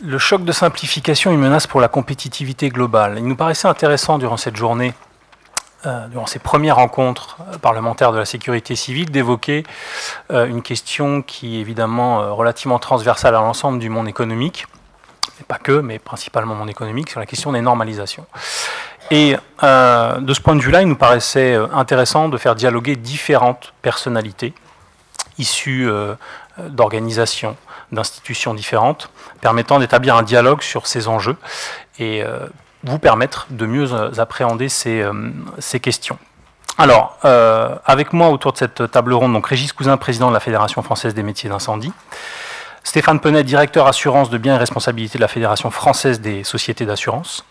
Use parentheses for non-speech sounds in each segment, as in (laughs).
le choc de simplification, une menace pour la compétitivité globale. Il nous paraissait intéressant durant cette journée, euh, durant ces premières rencontres euh, parlementaires de la sécurité civile, d'évoquer euh, une question qui est évidemment relativement transversale à l'ensemble du monde économique, mais pas que, mais principalement monde économique, sur la question des normalisations. Et de ce point de vue-là, il nous paraissait intéressant de faire dialoguer différentes personnalités issues d'organisations, d'institutions différentes, permettant d'établir un dialogue sur ces enjeux et euh, vous permettre de mieux euh, appréhender ces, euh, ces questions. Alors, avec moi autour de cette table ronde, donc Régis Cousin, président de la Fédération française des métiers d'incendie, Stéphane Penet, directeur assurance de biens et responsabilité de la Fédération française des sociétés d'assurance,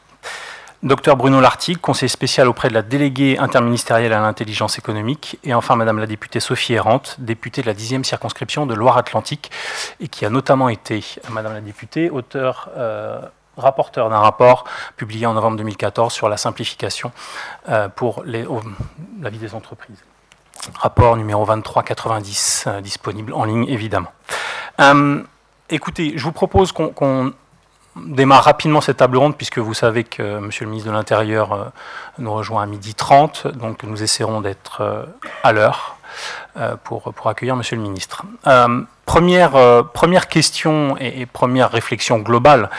Docteur Bruno Lartigue, conseiller spécial auprès de la déléguée interministérielle à l'intelligence économique. Et enfin, Madame la députée Sophie Errante, députée de la 10e circonscription de Loire-Atlantique, et qui a notamment été, Madame la députée, auteur, euh, rapporteur d'un rapport publié en novembre 2014 sur la simplification euh, pour la vie des entreprises. Rapport numéro 2390, euh, disponible en ligne évidemment. écoutez, je vous propose qu'on démarre rapidement cette table ronde puisque vous savez que M. Monsieur le ministre de l'Intérieur euh, nous rejoint à midi 30, donc nous essaierons d'être euh, à l'heure euh, pour, accueillir Monsieur le ministre. première, question et, première réflexion globale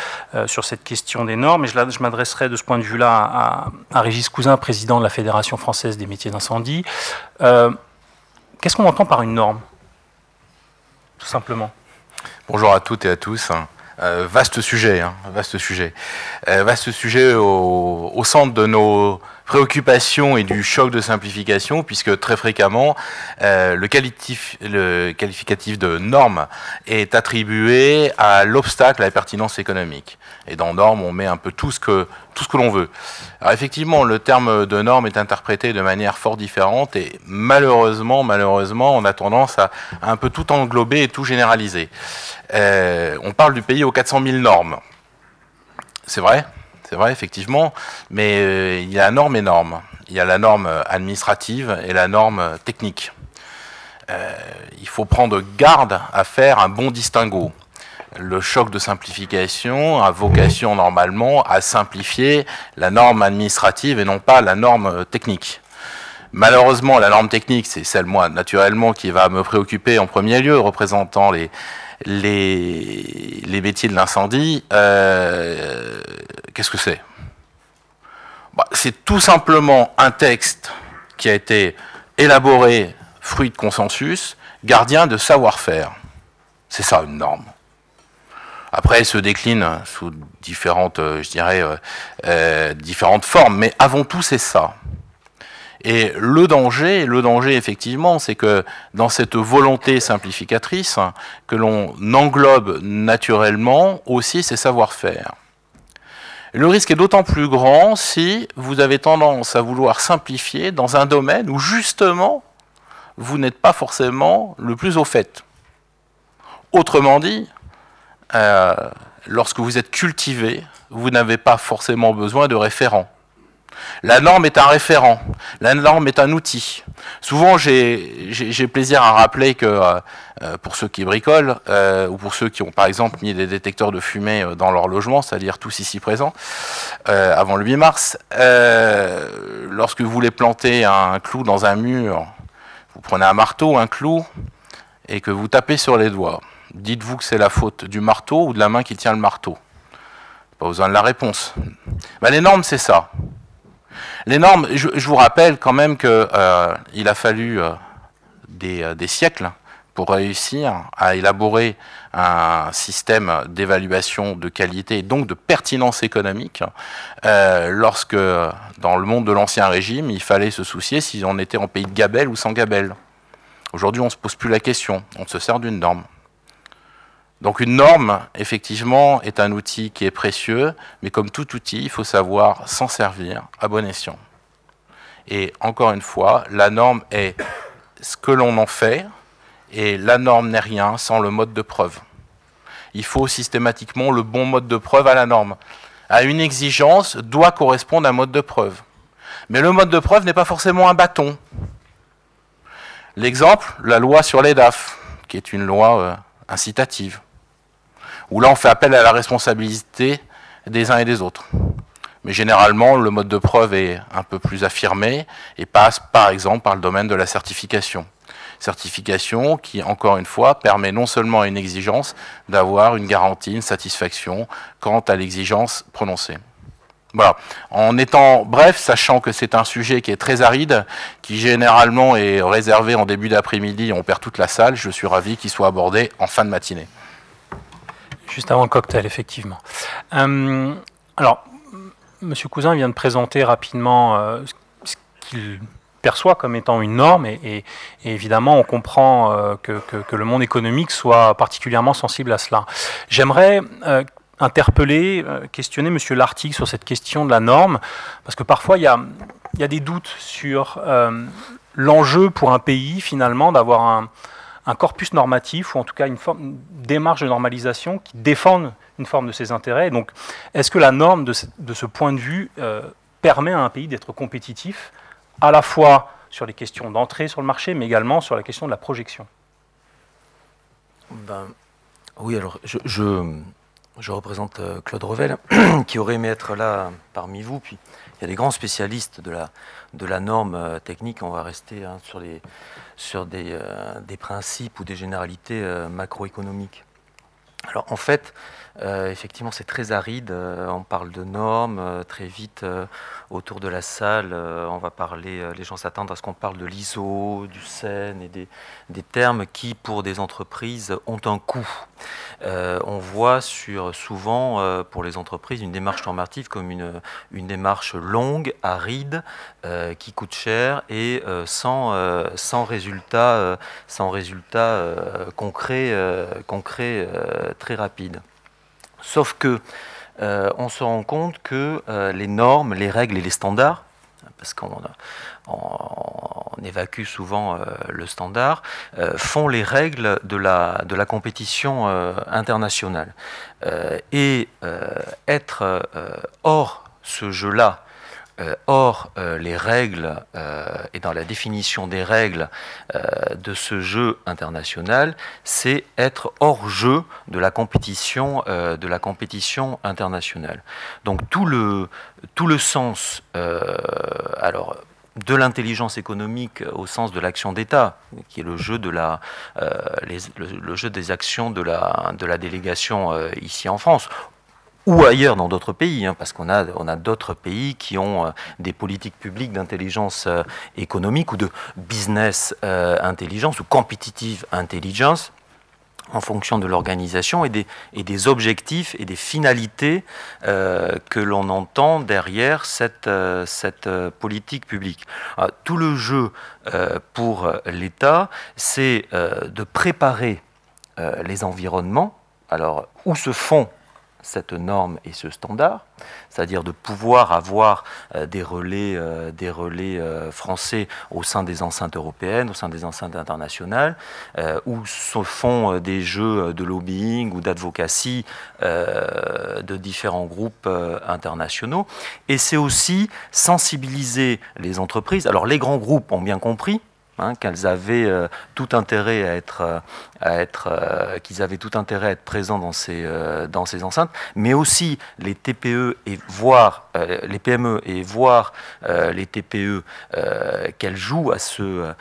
sur cette question des normes, et je, m'adresserai de ce point de vue-là à, Régis Cousin, président de la Fédération française des métiers d'incendie. Qu'est-ce qu'on entend par une norme Tout simplement? Bonjour à toutes et à tous. Euh, vaste sujet, hein, vaste sujet, euh, vaste sujet au, centre de nos préoccupation et du choc de simplification, puisque très fréquemment, euh, le qualificatif de norme est attribué à l'obstacle à la pertinence économique. Et dans norme, on met un peu tout ce que, tout ce que l'on veut. Alors effectivement, le terme de norme est interprété de manière fort différente et malheureusement, malheureusement, on a tendance à, un peu tout englober et tout généraliser. Euh, on parle du pays aux 400 000 normes. C'est vrai? C'est vrai, effectivement, mais euh, il y a norme et. Il y a la norme administrative et la norme technique. Euh, il faut prendre garde à faire un bon distinguo. Le choc de simplification a vocation normalement à simplifier la norme administrative et non pas la norme technique. Malheureusement, la norme technique, c'est celle, moi, naturellement, qui va me préoccuper en premier lieu, représentant les, métiers de l'incendie, euh, qu'est-ce que c'est? Bah, C'est tout simplement un texte qui a été élaboré, fruit de consensus, gardien de savoir-faire. C'est ça une norme. Après, elle se décline sous différentes, euh, je dirais, euh, différentes formes, mais avant tout, c'est ça. Et le danger, le danger effectivement, c'est que dans cette volonté simplificatrice, que l'on englobe naturellement aussi ses savoir-faire. Le risque est d'autant plus grand si vous avez tendance à vouloir simplifier dans un domaine où justement vous n'êtes pas forcément le plus au fait. Autrement dit, euh, lorsque vous êtes cultivé, vous n'avez pas forcément besoin de référents. La norme est un référent, la norme est un outil. Souvent, j'ai plaisir à rappeler que euh, euh, pour ceux qui bricolent, ou pour ceux qui ont par exemple mis des détecteurs de fumée dans leur logement, c'est-à-dire tous ici présents, avant le 8 mars, lorsque vous voulez planter un clou dans un mur, vous prenez un marteau, un clou, et que vous tapez sur les doigts. Dites-vous que c'est la faute du marteau ou de la main qui tient le marteau? Pas besoin de la réponse. Ben, les normes, c'est ça. Les normes, je, vous rappelle quand même qu'il euh, a fallu euh, euh, des, siècles pour réussir à élaborer un système d'évaluation de qualité et donc de pertinence économique lorsque, dans le monde de l'Ancien Régime, il fallait se soucier si on était en pays de gabelle ou sans gabelle. Aujourd'hui, on ne se pose plus la question, on se sert d'une norme. Donc une norme, effectivement, est un outil qui est précieux, mais comme tout outil, il faut savoir s'en servir à bon escient. Et encore une fois, la norme est ce que l'on en fait, et la norme n'est rien sans le mode de preuve. Il faut systématiquement le bon mode de preuve à la norme. À une exigence doit correspondre un mode de preuve. Mais le mode de preuve n'est pas forcément un bâton. L'exemple, la loi sur les DAF, qui est une loi euh, incitative où là on fait appel à la responsabilité des uns et des autres. Mais généralement, le mode de preuve est un peu plus affirmé et passe par exemple par le domaine de la certification. Certification qui, encore une fois, permet non seulement à une exigence d'avoir une garantie, une satisfaction quant à l'exigence prononcée. Voilà. En étant bref, sachant que c'est un sujet qui est très aride, qui généralement est réservé en début d'après-midi, on perd toute la salle, je suis ravi qu'il soit abordé en fin de matinée. Juste avant le cocktail, effectivement. Euh, alors, Monsieur Cousin vient de présenter rapidement euh, ce qu'il perçoit comme étant une norme, et, évidemment, on comprend euh, que, le monde économique soit particulièrement sensible à cela. J'aimerais interpeller, questionner Monsieur Lartigue sur cette question de la norme, parce que parfois il y a, il y a des doutes sur l'enjeu pour un pays, finalement, d'avoir un un corpus normatif, ou en tout cas une, forme, démarche de normalisation qui défende une forme de ses intérêts. Donc, est-ce que la norme, de ce, point de vue, euh, permet à un pays d'être compétitif, à la fois sur les questions d'entrée sur le marché, mais également sur la question de la projection? Ben, Oui, alors je, représente euh, Claude Revel, (coughs) qui aurait aimé être là parmi vous. Puis il y a des grands spécialistes de la, de la norme euh, technique. On va rester hein, sur les sur euh, des, principes ou des généralités euh, macroéconomiques. Alors en fait, euh, effectivement, c'est très aride. on parle de normes très vite autour de la salle. on va parler. les gens s'attendent à ce qu'on parle de l'ISO, du SEN et des, des, termes qui, pour des entreprises, ont un coût. on voit sur souvent pour les entreprises une démarche normative comme une, une démarche longue, aride, qui coûte cher et sans, sans résultat, sans résultat concret, concret très rapide. Sauf que euh, on se rend compte que euh, les normes, les règles et les standards, parce qu'on évacue souvent euh, le standard, font les règles de la, compétition internationale. et être hors ce jeu-là, euh, or, euh, les règles euh, et dans la définition des règles de ce jeu international, c'est être hors jeu de la compétition, de la compétition internationale. Donc tout le, tout le sens, alors de l'intelligence économique au sens de l'action d'État, qui est le jeu, de la, le, jeu des actions de la, de la délégation ici en France, ou ailleurs dans d'autres pays, hein, parce qu'on a, on a d'autres pays qui ont euh, des politiques publiques d'intelligence euh, économique ou de business euh, intelligence ou competitive intelligence en fonction de l'organisation et des, et des objectifs et des finalités que l'on entend derrière cette, cette politique publique. tout le jeu pour l'État, c'est de préparer les environnements, alors où se font cette norme et ce standard, c'est-à-dire de pouvoir avoir euh, des relais, euh, euh, français au sein des enceintes européennes, au sein des enceintes internationales, où se font des jeux de lobbying ou d'advocacy de différents groupes internationaux. Et c'est aussi sensibiliser les entreprises. Alors les grands groupes ont bien compris, Hein, qu'elles avaient euh, tout intérêt à être, euh, à euh, qu'ils avaient tout intérêt à être présents dans ces, enceintes, mais aussi les TPE et voir les PME et voir les TPE qu'elles jouent à ce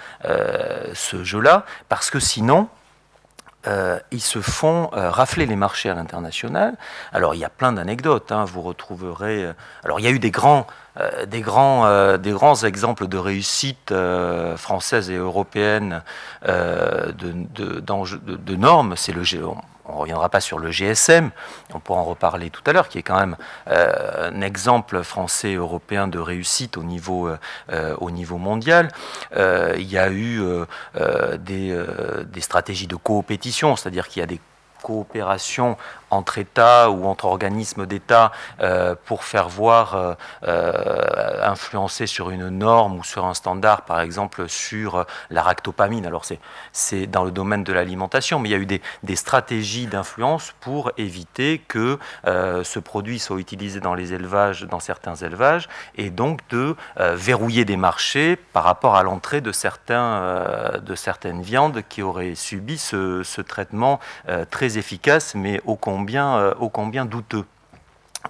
jeu-là, parce que sinon, ils se font rafler les marchés à l'international. Alors il y a plein d'anecdotes, hein, vous retrouverez... alors il y a eu des grands euh, des, grands, euh, des grands exemples de réussite euh, française et européenne de, de, normes, c'est le on ne reviendra pas sur le GSM, on pourra en reparler tout à l'heure, qui est quand même un exemple français européen de réussite au niveau, au niveau mondial. il y a eu des, stratégies de coopétition, c'est-à-dire qu'il y a des coopérations entre États ou entre organismes d'État euh, pour faire voir, euh, euh, influencer sur une norme ou sur un standard, par exemple sur la ractopamine. Alors c'est dans le domaine de l'alimentation, mais il y a eu des, des stratégies d'influence pour éviter que ce produit soit utilisé dans les élevages, dans certains élevages, et donc de verrouiller des marchés par rapport à l'entrée de, certains, de certaines viandes qui auraient subi ce, ce traitement très efficace, mais au contraire combien, ô combien douteux.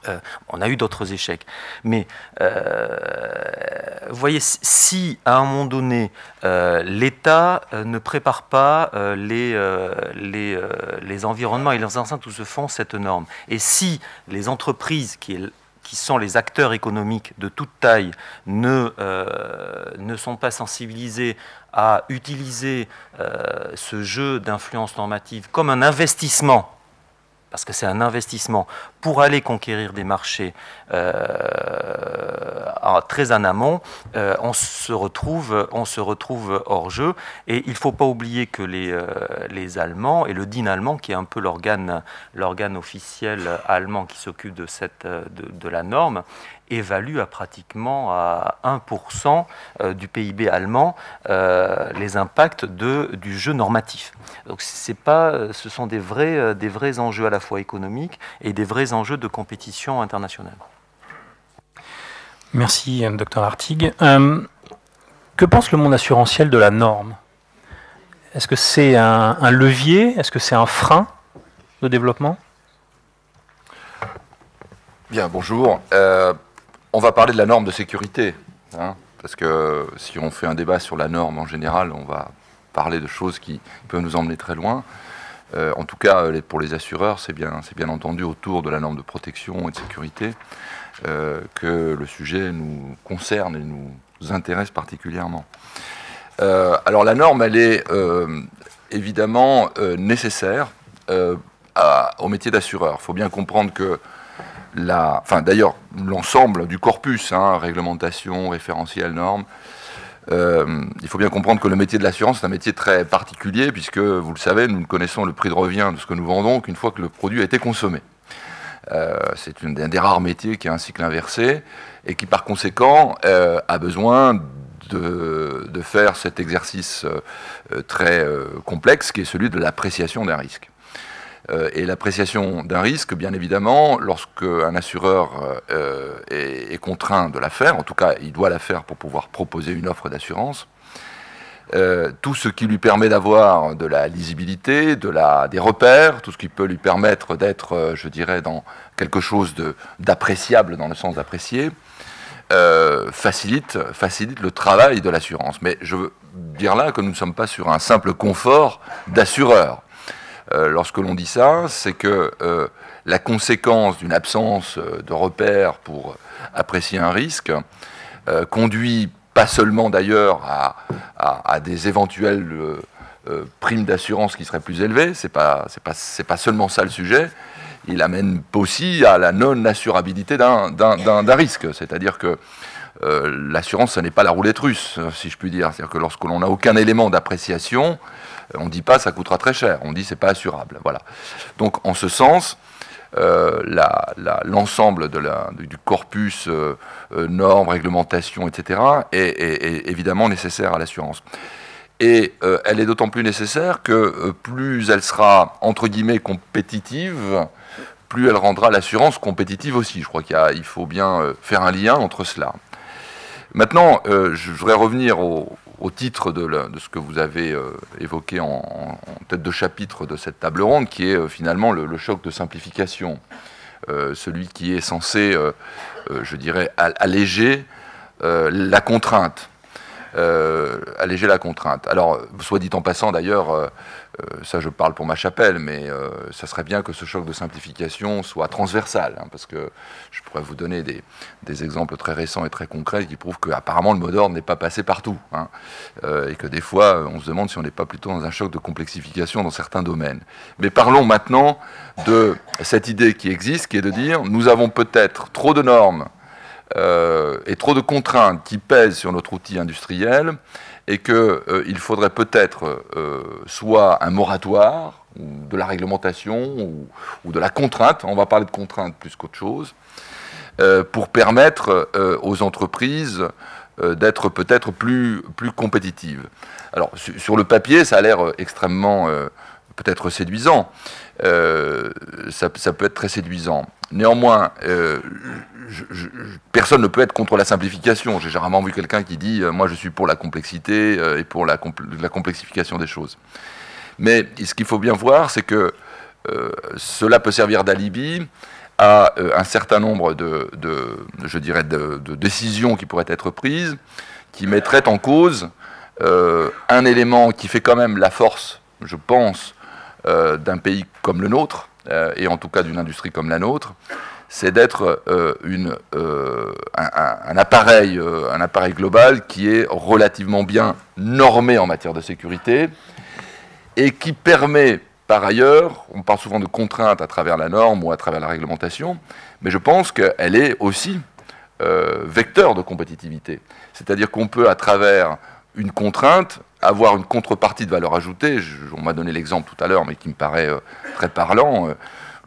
Euh, on a eu d'autres échecs. Mais euh, vous voyez, si à un moment donné, euh, l'État ne prépare pas les, environnements et les enceintes où se font cette norme, et si les entreprises qui, sont les acteurs économiques de toute taille ne, sont pas sensibilisés à utiliser ce jeu d'influence normative comme un investissement parce que c'est un investissement pour aller conquérir des marchés euh, très en amont, euh, on, se retrouve, on se retrouve hors jeu. Et il ne faut pas oublier que les, euh, les Allemands, et le DIN allemand, qui est un peu l'organe officiel allemand qui s'occupe de, cette, de, de la norme, évalue à pratiquement à 1% euh, du PIB allemand euh, les impacts de, du jeu normatif. Donc pas, ce sont des vrais, euh, des vrais enjeux à la fois économiques et des vrais enjeux de compétition internationale. Merci, docteur Artigue. que pense le monde assurantiel de la norme? Est-ce que c'est un, un levier? Est-ce que c'est un frein de développement? Bien, bonjour. On va parler de la norme de sécurité, hein, parce que si on fait un débat sur la norme en général, on va parler de choses qui peuvent nous emmener très loin. Euh, en tout cas, pour les assureurs, c'est bien, bien entendu autour de la norme de protection et de sécurité euh, que le sujet nous concerne et nous intéresse particulièrement. Euh, alors la norme, elle est évidemment nécessaire au métier d'assureur. Il faut bien comprendre que d'ailleurs l'ensemble du corpus, hein, réglementation, référentiel, normes. Euh, il faut bien comprendre que le métier de l'assurance est un métier très particulier puisque, vous le savez, nous ne connaissons le prix de revient de ce que nous vendons qu'une fois que le produit a été consommé. Euh, c'est un des rares métiers qui a un cycle inversé et qui par conséquent euh, a besoin de, faire cet exercice très complexe qui est celui de l'appréciation d'un risque. Euh, et l'appréciation d'un risque, bien évidemment, lorsque un assureur euh, est, contraint de la faire, en tout cas il doit la faire pour pouvoir proposer une offre d'assurance, euh, tout ce qui lui permet d'avoir de la lisibilité, des repères, tout ce qui peut lui permettre d'être, je dirais, dans quelque chose d'appréciable dans le sens d'apprécier, facilite, facilite le travail de l'assurance. Mais je veux dire là que nous ne sommes pas sur un simple confort d'assureur. Euh, lorsque l'on dit ça, c'est que euh, la conséquence d'une absence euh, de repères pour apprécier un risque conduit pas seulement d'ailleurs à, des éventuelles primes d'assurance qui seraient plus élevées, c'est pas, pas, pas seulement ça le sujet, il amène aussi à la non-assurabilité d'un risque. C'est-à-dire que l'assurance, ce n'est pas la roulette russe, si je puis dire. C'est-à-dire que lorsque l'on n'a aucun élément d'appréciation, on ne dit pas ça coûtera très cher, on dit c'est pas assurable. Voilà. Donc en ce sens, euh, l'ensemble du corpus euh, euh, normes, réglementations, etc., est, évidemment nécessaire à l'assurance. Et elle est d'autant plus nécessaire que plus elle sera, entre guillemets, compétitive, plus elle rendra l'assurance compétitive aussi. Je crois qu'il faut bien faire un lien entre cela. Maintenant, je voudrais revenir au, au titre de, ce que vous avez euh, évoqué en, tête de chapitre de cette table ronde, qui est euh, finalement le, choc de simplification, euh, celui qui est censé, je dirais, alléger la contrainte. alléger la contrainte. Alors, soit dit en passant d'ailleurs, euh, ça je parle pour ma chapelle, mais euh, ça serait bien que ce choc de simplification soit transversal, hein, parce que je pourrais vous donner des, exemples très récents et très concrets qui prouvent qu'apparemment le mot d'ordre n'est pas passé partout, hein, euh, et que des fois on se demande si on n'est pas plutôt dans un choc de complexification dans certains domaines. Mais parlons maintenant de cette idée qui existe, qui est de dire nous avons peut-être trop de normes et trop de contraintes qui pèsent sur notre outil industriel, et qu'il euh, faudrait peut-être euh, soit un moratoire, ou de la réglementation, ou, de la contrainte, on va parler de contrainte plus qu'autre chose, euh, pour permettre aux entreprises d'être peut-être plus, plus compétitives. Alors, sur le papier, ça a l'air extrêmement peut-être séduisant. Ça, ça, peut être très séduisant. Néanmoins, personne ne peut être contre la simplification. J'ai rarement vu quelqu'un qui dit euh, moi je suis pour la complexité euh, et pour la, complexification des choses. Mais ce qu'il faut bien voir, c'est que cela peut servir d'alibi à un certain nombre de, je dirais, de, décisions qui pourraient être prises, qui mettraient en cause un élément qui fait quand même la force, je pense, d'un pays comme le nôtre, et en tout cas d'une industrie comme la nôtre, c'est d'être euh, euh, un, appareil, euh, un appareil global qui est relativement bien normé en matière de sécurité et qui permet par ailleurs, on parle souvent de contraintes à travers la norme ou à travers la réglementation, mais je pense qu'elle est aussi vecteur de compétitivité. C'est-à-dire qu'on peut, à travers une contrainte, avoir une contrepartie de valeur ajoutée. on m'a donné l'exemple tout à l'heure, mais qui me paraît très parlant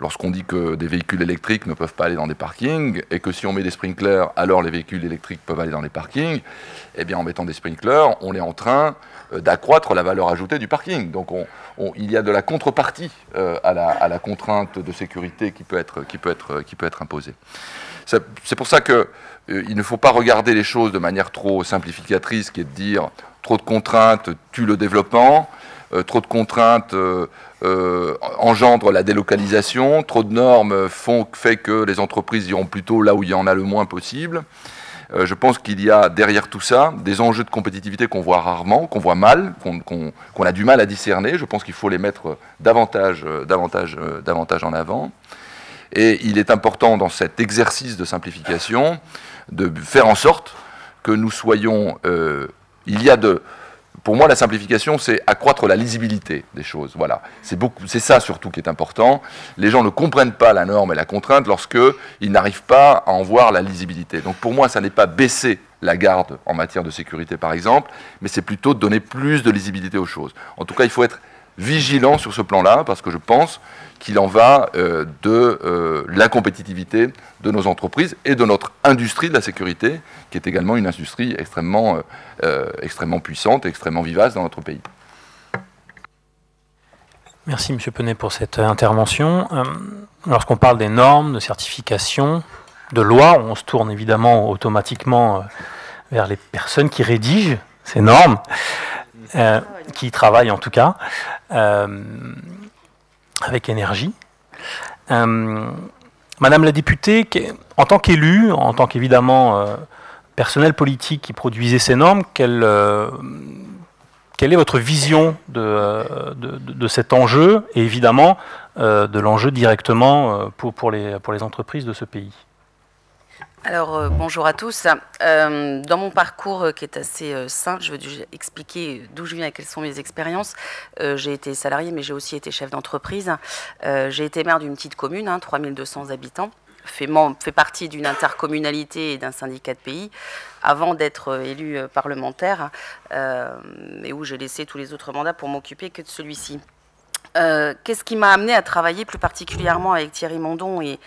lorsqu'on dit que des véhicules électriques ne peuvent pas aller dans des parkings et que si on met des sprinklers, alors les véhicules électriques peuvent aller dans les parkings, eh bien en mettant des sprinklers, on est en train euh, d'accroître la valeur ajoutée du parking. Donc il y a de la contrepartie euh, à, la, contrainte de sécurité qui peut être imposée. C'est pour ça qu'il euh, ne faut pas regarder les choses de manière trop simplificatrice, qui est de dire trop de contraintes tue le développement. Euh, trop de contraintes euh, euh, engendrent la délocalisation, trop de normes font fait que les entreprises iront plutôt là où il y en a le moins possible. je pense qu'il y a derrière tout ça des enjeux de compétitivité qu'on voit rarement, qu'on voit mal, qu'on a du mal à discerner. Je pense qu'il faut les mettre davantage, davantage, davantage en avant. Et il est important dans cet exercice de simplification de faire en sorte que nous soyons... il y a de, pour moi, la simplification, c'est accroître la lisibilité des choses. Voilà, c'est ça surtout qui est important. Les gens ne comprennent pas la norme et la contrainte lorsque ils n'arrivent pas à en voir la lisibilité. Donc pour moi, ça n'est pas baisser la garde en matière de sécurité, par exemple, mais c'est plutôt donner plus de lisibilité aux choses. En tout cas, il faut être vigilant sur ce plan-là, parce que je pense qu'il en va euh, de euh, la compétitivité de nos entreprises et de notre industrie de la sécurité, qui est également une industrie extrêmement, euh, extrêmement puissante et extrêmement vivace dans notre pays. Merci M. Penet pour cette intervention. Lorsqu'on parle des normes, de certification, de lois, on se tourne évidemment automatiquement vers les personnes qui rédigent ces normes. Qui travaille en tout cas avec énergie. Euh, Madame la députée, en tant qu'élue, en tant qu'évidemment personnel politique qui produisait ces normes, quelle, quelle est votre vision de, de, cet enjeu et évidemment de l'enjeu directement pour, pour, les, pour les entreprises de ce pays? Alors euh, bonjour à tous. Euh, dans mon parcours euh, qui est assez simple, je veux expliquer d'où je viens et quelles sont mes expériences. j'ai été salarié, mais j'ai aussi été chef d'entreprise. j'ai été maire d'une petite commune, hein, 3200 habitants. Fait, partie d'une intercommunalité et d'un syndicat de pays avant d'être élu parlementaire, et où j'ai laissé tous les autres mandats pour m'occuper que de celui-ci. Qu'est-ce qui m'a amené à travailler plus particulièrement avec Thierry Mondon et,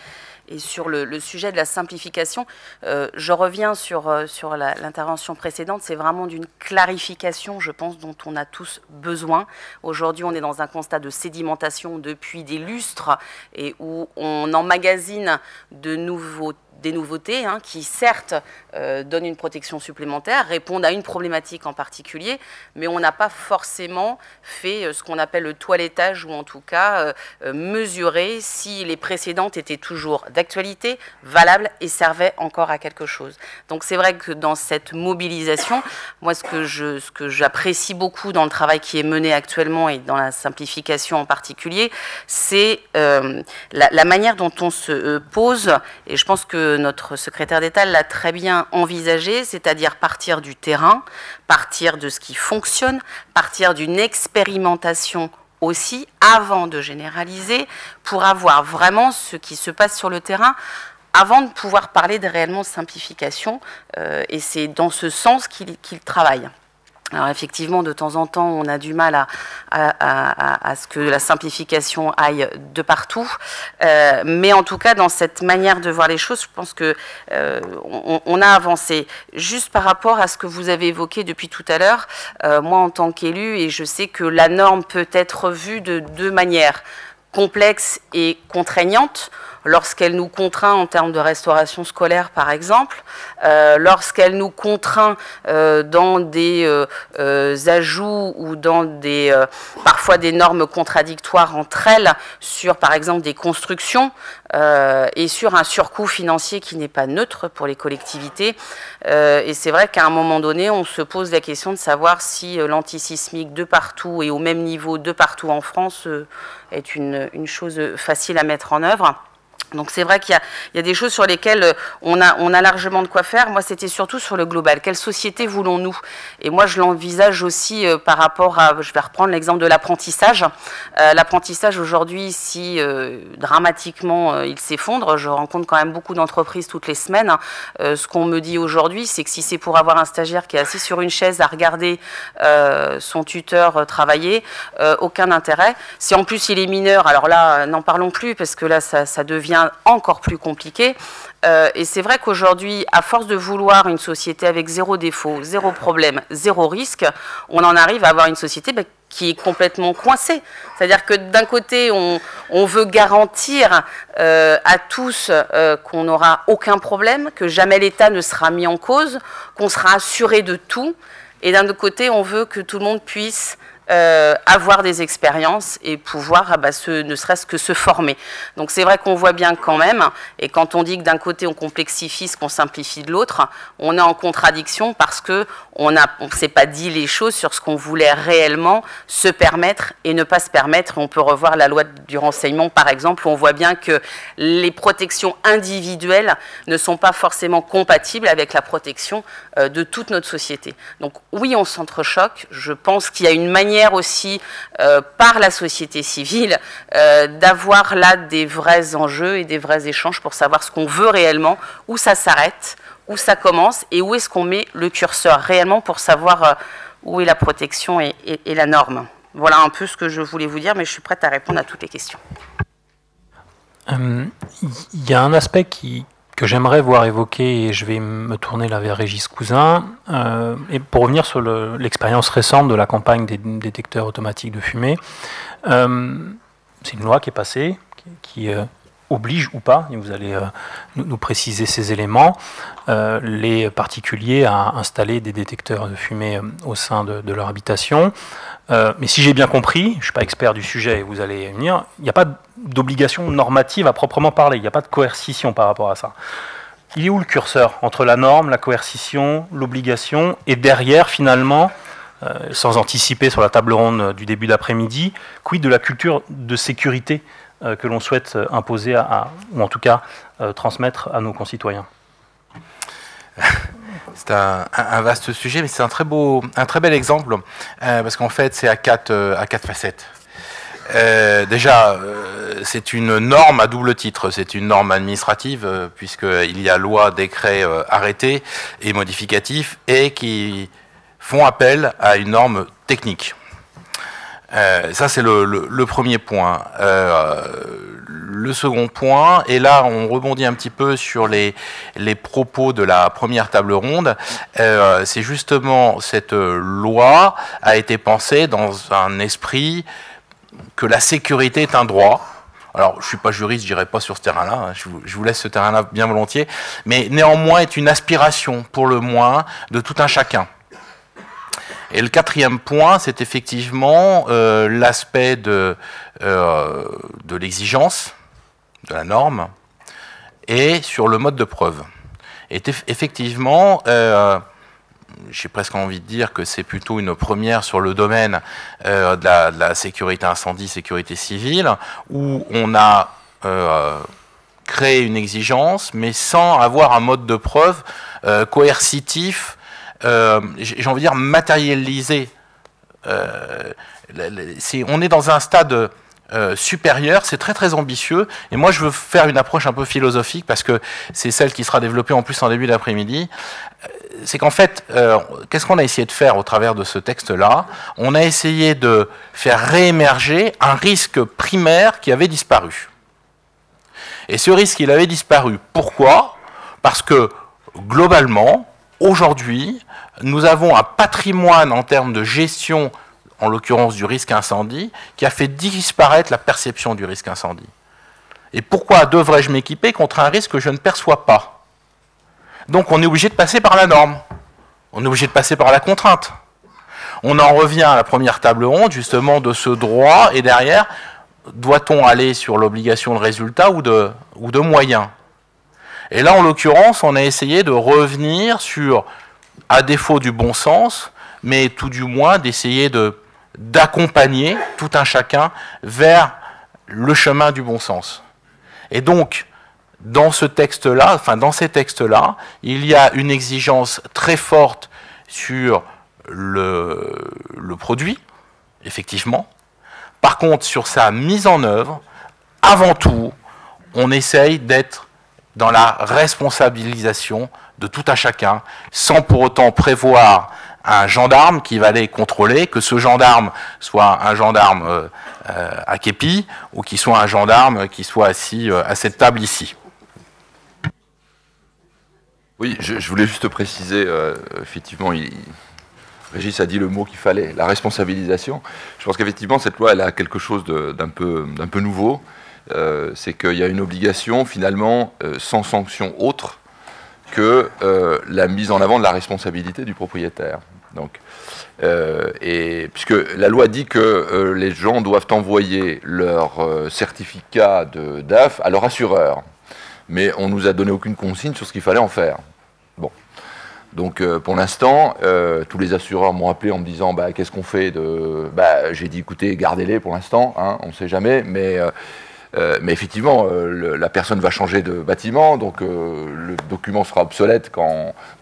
et sur le, sujet de la simplification, euh, je reviens sur, euh, sur l'intervention précédente, c'est vraiment d'une clarification, je pense, dont on a tous besoin. Aujourd'hui, on est dans un constat de sédimentation depuis des lustres et où on emmagasine de nouveaux des nouveautés hein, qui, certes, euh, donnent une protection supplémentaire, répondent à une problématique en particulier, mais on n'a pas forcément fait euh, ce qu'on appelle le toilettage ou en tout cas euh, mesurer si les précédentes étaient toujours d'actualité, valables et servaient encore à quelque chose. Donc c'est vrai que dans cette mobilisation, moi ce que j'apprécie beaucoup dans le travail qui est mené actuellement et dans la simplification en particulier, c'est la, manière dont on se pose, et je pense que notre secrétaire d'État l'a très bien envisagé, c'est-à-dire partir du terrain, partir de ce qui fonctionne, partir d'une expérimentation aussi avant de généraliser pour avoir vraiment ce qui se passe sur le terrain avant de pouvoir parler de réellement simplification. Euh, et c'est dans ce sens qu'il travaille. Alors effectivement, de temps en temps, on a du mal à, à, ce que la simplification aille de partout. Euh, mais en tout cas, dans cette manière de voir les choses, je pense que euh, on, a avancé. Juste par rapport à ce que vous avez évoqué depuis tout à l'heure, euh, moi en tant qu'élu, et je sais que la norme peut être vue de deux manières, complexe et contraignante. Lorsqu'elle nous contraint en termes de restauration scolaire, par exemple, euh, lorsqu'elle nous contraint euh, dans des euh, ajouts ou dans des, parfois des normes contradictoires entre elles sur, par exemple, des constructions et sur un surcoût financier qui n'est pas neutre pour les collectivités. et c'est vrai qu'à un moment donné, on se pose la question de savoir si l'antisismique de partout et au même niveau de partout en France est une, une chose facile à mettre en œuvre. Donc c'est vrai qu'il y, a des choses sur lesquelles euh, on a, largement de quoi faire. Moi, c'était surtout sur le global. Quelle société voulons-nous? Et moi, je l'envisage aussi euh, par rapport à, je vais reprendre l'exemple de l'apprentissage. Euh, l'apprentissage aujourd'hui, si dramatiquement il s'effondre, je rencontre quand même beaucoup d'entreprises toutes les semaines. ce qu'on me dit aujourd'hui, c'est que si c'est pour avoir un stagiaire qui est assis sur une chaise à regarder son tuteur travailler, aucun intérêt. Si en plus il est mineur, alors là, n'en parlons plus parce que là, ça devient encore plus compliqué. Euh, et c'est vrai qu'aujourd'hui, à force de vouloir une société avec zéro défaut, zéro problème, zéro risque, on en arrive à avoir une société bah, qui est complètement coincée. C'est-à-dire que d'un côté, on, veut garantir euh, à tous euh, qu'on n'aura aucun problème, que jamais l'État ne sera mis en cause, qu'on sera assuré de tout. Et d'un autre côté, on veut que tout le monde puisse euh, avoir des expériences et pouvoir ah bah, ne serait-ce que se former. Donc c'est vrai qu'on voit bien quand même, et quand on dit que d'un côté on complexifie ce qu'on simplifie de l'autre, on est en contradiction parce que on ne s'est pas dit les choses sur ce qu'on voulait réellement se permettre et ne pas se permettre. On peut revoir la loi du renseignement par exemple, où on voit bien que les protections individuelles ne sont pas forcément compatibles avec la protection euh, de toute notre société. Donc oui, on s'entrechoque. Je pense qu'il y a une manière aussi euh, par la société civile euh, d'avoir là des vrais enjeux et des vrais échanges pour savoir ce qu'on veut réellement, où ça s'arrête, où ça commence et où est-ce qu'on met le curseur réellement pour savoir euh, où est la protection et, et la norme. Voilà un peu ce que je voulais vous dire, mais je suis prête à répondre à toutes les questions. Il y a un aspect qui, que j'aimerais voir évoquer, et je vais me tourner là vers Régis Cousin, euh, et pour revenir sur l'expérience récente de la campagne des détecteurs automatiques de fumée. Euh, c'est une loi qui est passée, qui, euh, oblige ou pas, vous allez nous, préciser ces éléments, les particuliers à installer des détecteurs de fumée au sein de, leur habitation. mais si j'ai bien compris, je ne suis pas expert du sujet, vous allez venir, il n'y a pas d'obligation normative à proprement parler. Il n'y a pas de coercition par rapport à ça. Il est où le curseur entre la norme, la coercition, l'obligation et derrière finalement, euh, sans anticiper sur la table ronde du début d'après-midi, quid de la culture de sécurité euh, que l'on souhaite imposer à, ou en tout cas euh, transmettre à nos concitoyens (laughs) c'est un, vaste sujet, mais c'est un très beau, un très bel exemple parce qu'en fait, c'est à quatre, à quatre facettes. Euh, déjà, euh, c'est une norme à double titre. C'est une norme administrative, euh, puisqu'il y a loi, décret, arrêté et modificatif, et qui font appel à une norme technique. Ça, c'est le, premier point. le second point, et là, on rebondit un petit peu sur les, propos de la première table ronde, c'est justement cette loi a été pensée dans un esprit que la sécurité est un droit. Alors, je ne suis pas juriste, je n'irai pas sur ce terrain-là, hein, je, vous, laisse ce terrain-là bien volontiers, mais néanmoins est une aspiration, pour le moins, de tout un chacun. Et le quatrième point, c'est effectivement euh, l'aspect de, euh, de l'exigence, de la norme, et sur le mode de preuve. Et effectivement, euh, j'ai presque envie de dire que c'est plutôt une première sur le domaine euh, de, la, sécurité incendie, sécurité civile, où on a créé une exigence, mais sans avoir un mode de preuve euh, j'ai envie de dire matérialisé. on est dans un stade supérieur, c'est très très ambitieux. Et moi, je veux faire une approche un peu philosophique parce que c'est celle qui sera développée en plus en début d'après-midi c'est qu'en fait, euh, qu'est-ce qu'on a essayé de faire au travers de ce texte-là? On a essayé de faire réémerger un risque primaire qui avait disparu. Et ce risque, il avait disparu. Pourquoi? Parce que globalement, aujourd'hui, nous avons un patrimoine en termes de gestion, en l'occurrence du risque incendie, qui a fait disparaître la perception du risque incendie. Et pourquoi devrais-je m'équiper contre un risque que je ne perçois pas? Donc on est obligé de passer par la norme. On est obligé de passer par la contrainte. On en revient à la première table ronde, justement, de ce droit, et derrière, doit-on aller sur l'obligation de résultat ou de, ou de moyens? Et là, en l'occurrence, on a essayé de revenir sur, à défaut du bon sens, mais tout du moins d'essayer de, d'accompagner tout un chacun vers le chemin du bon sens. Et donc, dans ce texte-là, enfin dans ces textes-là, il y a une exigence très forte sur le, le produit, effectivement. Par contre, sur sa mise en œuvre, avant tout, on essaye d'être dans la responsabilisation de tout à chacun, sans pour autant prévoir un gendarme qui va aller contrôler, que ce gendarme soit un gendarme euh, euh, à képi ou qu'il soit un gendarme qui soit assis euh, à cette table ici. Oui, je, voulais juste préciser, effectivement, Régis a dit le mot qu'il fallait, la responsabilisation. Je pense qu'effectivement, cette loi, elle a quelque chose d'un peu, nouveau. C'est qu'il y a une obligation, finalement, sans sanction autre que euh, la mise en avant de la responsabilité du propriétaire. Donc, et puisque la loi dit que les gens doivent envoyer leur certificat de DAF à leur assureur, mais on nous a donné aucune consigne sur ce qu'il fallait en faire. Donc euh, pour l'instant, euh, tous les assureurs m'ont appelé en me disant bah, qu'est-ce qu'on fait de. Bah, j'ai dit écoutez, gardez-les pour l'instant, hein, on ne sait jamais, mais, euh, mais effectivement, la personne va changer de bâtiment, donc le document sera obsolète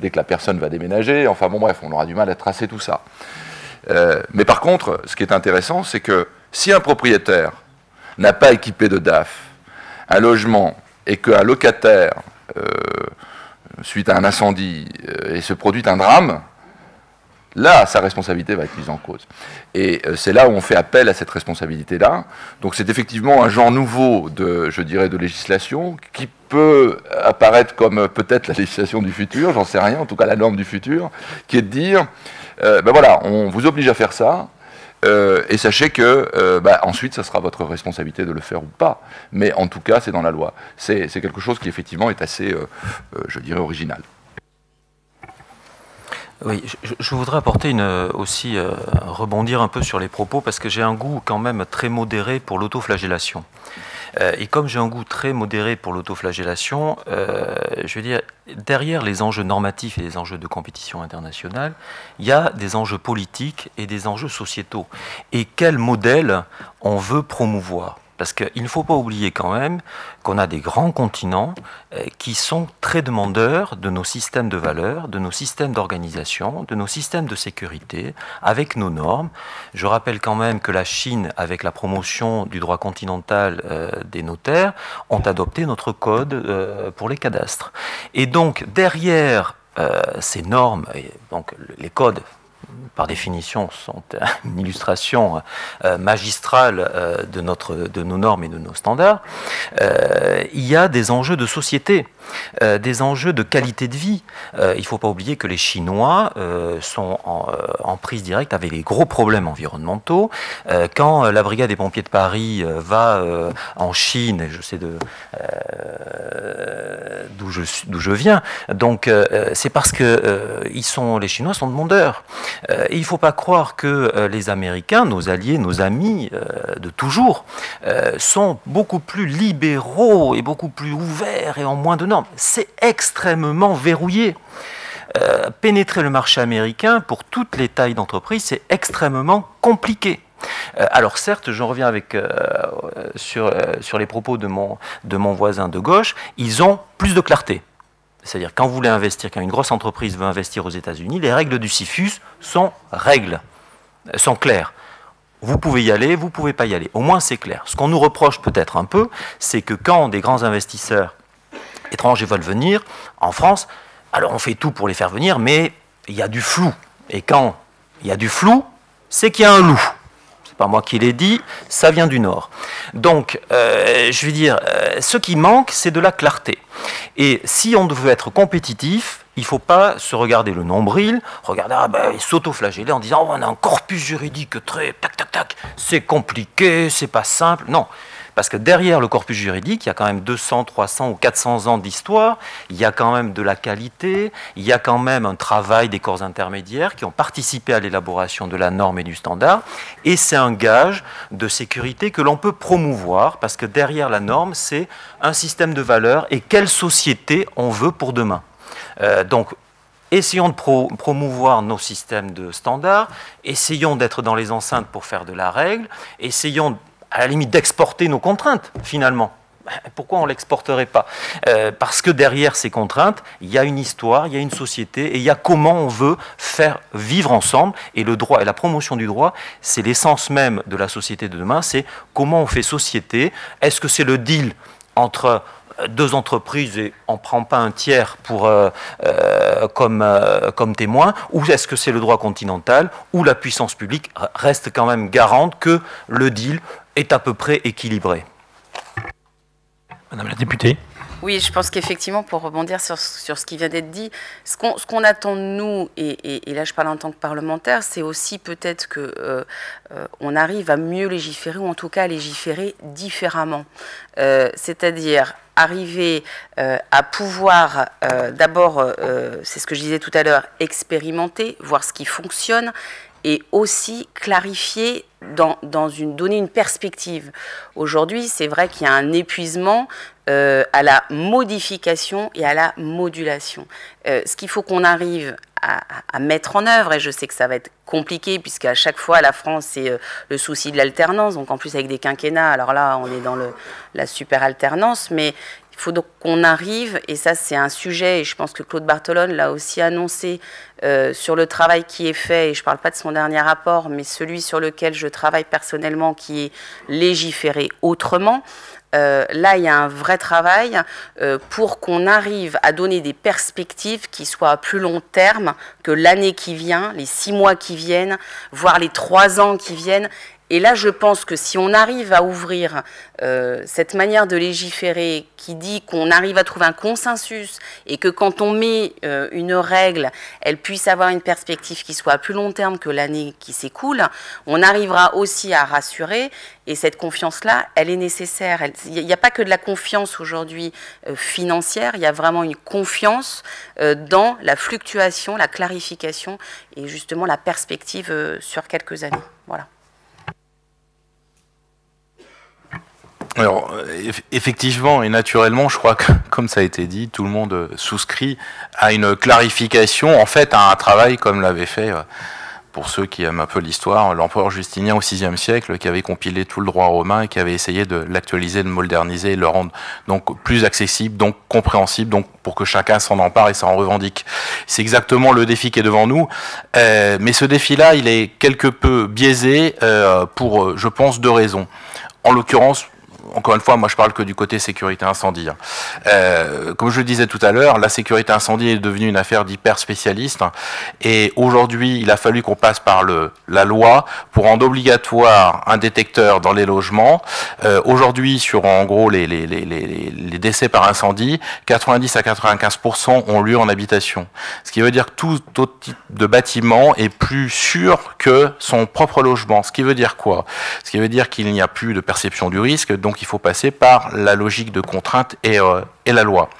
dès que la personne va déménager. Enfin bon, bref, on aura du mal à tracer tout ça. mais par contre, ce qui est intéressant, c'est que si un propriétaire n'a pas équipé de DAF un logement et qu'un locataire suite à un incendie euh, se produit un drame, là, sa responsabilité va être mise en cause. Et euh, c'est là où on fait appel à cette responsabilité-là. Donc c'est effectivement un genre nouveau de, législation qui peut apparaître comme peut-être la législation du futur, j'en sais rien, en tout cas la norme du futur, qui est de dire, euh, ben voilà, on vous oblige à faire ça, euh, et sachez que euh, bah, ensuite, ça sera votre responsabilité de le faire ou pas. Mais en tout cas, c'est dans la loi. C'est quelque chose qui effectivement est assez, euh, je dirais, original. Oui, je, voudrais apporter une, aussi rebondir un peu sur les propos parce que j'ai un goût quand même très modéré pour l'autoflagellation. Euh, et comme j'ai un goût très modéré pour l'autoflagellation, euh, je veux dire, derrière les enjeux normatifs et les enjeux de compétition internationale, il y a des enjeux politiques et des enjeux sociétaux. Et quel modèle on veut promouvoir? Parce qu'il ne faut pas oublier quand même qu'on a des grands continents euh, qui sont très demandeurs de nos systèmes de valeurs, de nos systèmes d'organisation, de nos systèmes de sécurité, avec nos normes. Je rappelle quand même que la Chine, avec la promotion du droit continental euh, des notaires, ont adopté notre code euh, pour les cadastres. Et donc derrière ces normes, donc les codes par définition, sont (laughs) une illustration euh, magistrale euh, de, nos normes et de nos standards, euh, il y a des enjeux de société, des enjeux de qualité de vie. il ne faut pas oublier que les Chinois sont en, prise directe avec les gros problèmes environnementaux. quand la brigade des pompiers de Paris va en Chine, je sais d'où je, viens, donc c'est parce que les Chinois sont demandeurs. Euh, et il ne faut pas croire que euh, les Américains, nos alliés, nos amis euh, de toujours, sont beaucoup plus libéraux et beaucoup plus ouverts et en moins de normes. C'est extrêmement verrouillé. pénétrer le marché américain pour toutes les tailles d'entreprise, c'est extrêmement compliqué. alors certes, j'en reviens avec, sur, sur les propos de mon, de mon voisin de gauche, ils ont plus de clarté. C'est-à-dire, quand vous voulez investir, quand une grosse entreprise veut investir aux États-Unis, les règles du CIFUS sont règles, sont claires. Vous pouvez y aller, vous ne pouvez pas y aller. Au moins, c'est clair. Ce qu'on nous reproche peut-être un peu, c'est que quand des grands investisseurs étrangers veulent venir en France, alors on fait tout pour les faire venir, mais il y a du flou. Et quand il y a du flou, c'est qu'il y a un loup pas moi qui l'ai dit, ça vient du Nord. Donc, euh, je veux dire, euh, ce qui manque, c'est de la clarté. Et si on veut être compétitif, il ne faut pas se regarder le nombril, regarder, ah ben, s'autoflageller en disant, oh, on a un corpus juridique très, tac, tac, tac, c'est compliqué, c'est pas simple. Non. Parce que derrière le corpus juridique, il y a quand même 200, 300 ou 400 ans d'histoire, il y a quand même de la qualité, il y a quand même un travail des corps intermédiaires qui ont participé à l'élaboration de la norme et du standard, et c'est un gage de sécurité que l'on peut promouvoir, parce que derrière la norme, c'est un système de valeurs et quelle société on veut pour demain. Euh, donc, essayons de promouvoir nos systèmes de standards, essayons d'être dans les enceintes pour faire de la règle, essayons à la limite d'exporter nos contraintes finalement. Pourquoi on ne l'exporterait pas? Euh, Parce que derrière ces contraintes, il y a une histoire, il y a une société, et il y a comment on veut faire vivre ensemble. Et le droit et la promotion du droit, c'est l'essence même de la société de demain. C'est comment on fait société. Est-ce que c'est le deal entre deux entreprises et on ne prend pas un tiers pour, euh, euh, comme, euh, comme témoin, ou est-ce que c'est le droit continental, où la puissance publique reste quand même garante que le deal est à peu près équilibré Madame la députée. Oui, je pense qu'effectivement, pour rebondir sur, sur, ce qui vient d'être dit, ce qu'on qu'on attend de nous, et, et, là je parle en tant que parlementaire, c'est aussi peut-être que on arrive à mieux légiférer, ou en tout cas à légiférer différemment. C'est-à-dire arriver euh, à pouvoir euh, d'abord, euh, c'est ce que je disais tout à l'heure, expérimenter, voir ce qui fonctionne et aussi clarifier, dans, une, donner une perspective. Aujourd'hui, c'est vrai qu'il y a un épuisement à la modification et à la modulation. ce qu'il faut qu'on arrive à, mettre en œuvre, et je sais que ça va être compliqué, puisqu'à chaque fois, la France, c'est euh, le souci de l'alternance, donc en plus avec des quinquennats, alors là, on est dans la super alternance, mais faut donc qu'on arrive, et ça c'est un sujet, et je pense que Claude Bartolone l'a aussi annoncé euh, sur le travail qui est fait, et je ne parle pas de son dernier rapport, mais celui sur lequel je travaille personnellement, qui est légiféré autrement. Euh, là, il y a un vrai travail euh, pour qu'on arrive à donner des perspectives qui soient à plus long terme que l'année qui vient, les six mois qui viennent, voire les trois ans qui viennent, et là, je pense que si on arrive à ouvrir euh, cette manière de légiférer qui dit qu'on arrive à trouver un consensus et que quand on met euh, une règle, elle puisse avoir une perspective qui soit à plus long terme que l'année qui s'écoule, on arrivera aussi à rassurer. Et cette confiance-là, elle est nécessaire. Il n'y a pas que de la confiance aujourd'hui euh, financière, il y a vraiment une confiance dans la fluctuation, la clarification et justement la perspective sur quelques années. Voilà. Alors, effectivement et naturellement, je crois que, (laughs) comme ça a été dit, tout le monde souscrit à une clarification, en fait, à un travail comme l'avait fait, euh, pour ceux qui aiment un peu l'histoire, l'empereur Justinien au VIe siècle, qui avait compilé tout le droit romain et qui avait essayé de l'actualiser, de moderniser, de le rendre donc plus accessible, donc compréhensible, donc pour que chacun s'en empare et s'en revendique. C'est exactement le défi qui est devant nous, euh, mais ce défi-là, il est quelque peu biaisé euh, pour, je pense, deux raisons. En l'occurrence, encore une fois, moi je parle que du côté sécurité incendie. Hein. Euh, comme je le disais tout à l'heure, la sécurité incendie est devenue une affaire d'hyper spécialiste. Et aujourd'hui, il a fallu qu'on passe par le, la loi pour rendre obligatoire un détecteur dans les logements. Euh, aujourd'hui, sur en gros les, les, les, les, décès par incendie, 90 à 95% ont lieu en habitation. Ce qui veut dire que tout autre type de bâtiment est plus sûr que son propre logement. Ce qui veut dire quoi? Ce qui veut dire qu'il n'y a plus de perception du risque. Donc il faut passer par la logique de contrainte et, euh, et la loi.